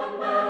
away.